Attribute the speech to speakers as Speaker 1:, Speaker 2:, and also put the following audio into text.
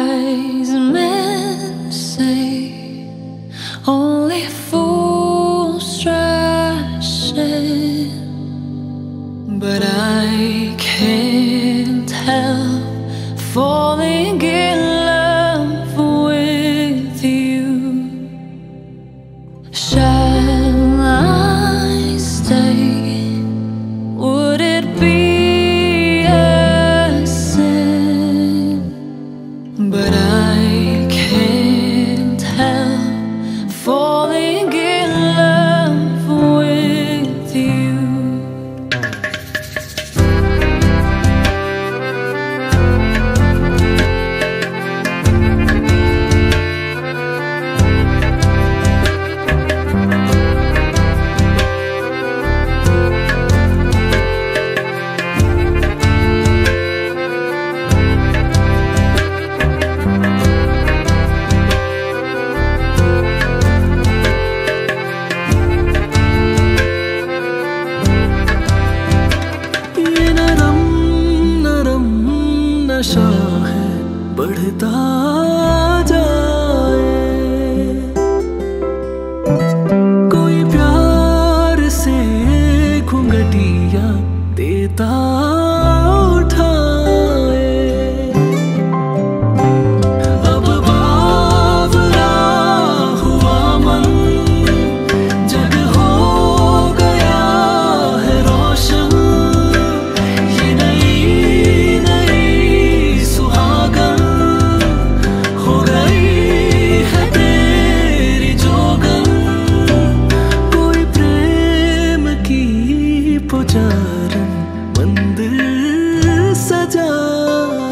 Speaker 1: Wise men say only But I
Speaker 2: नशा है बढ़ता जाए। कोई प्यार से घुंघटिया देता 日日夜